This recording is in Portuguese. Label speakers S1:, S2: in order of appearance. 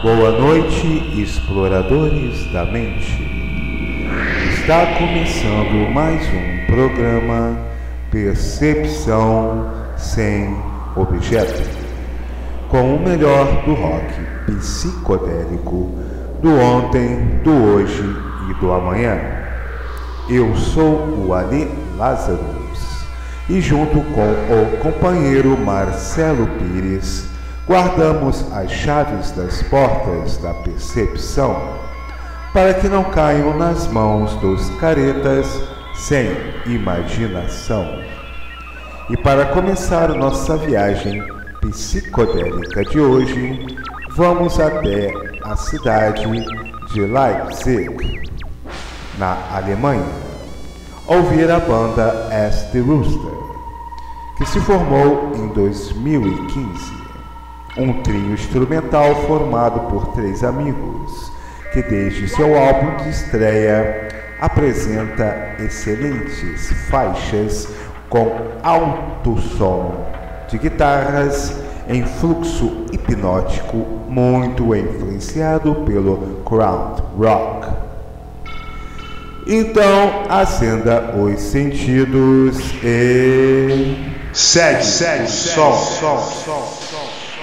S1: Boa noite, exploradores da mente. Está começando mais um programa Percepção sem Objeto, com o melhor do rock psicodélico do ontem, do hoje e do amanhã. Eu sou o Ali Lazarus e, junto com o companheiro Marcelo Pires, guardamos as chaves das portas da percepção para que não caiam nas mãos dos caretas sem imaginação. E para começar nossa viagem psicodélica de hoje, vamos até a cidade de Leipzig, na Alemanha, ouvir a banda As the Rooster, que se formou em 2015 um trio instrumental formado por três amigos, que desde seu álbum de estreia apresenta excelentes faixas com alto som de guitarras em fluxo hipnótico muito influenciado pelo crowd rock. Então, acenda os sentidos e
S2: segue, segue, sol, sol, sol, sol.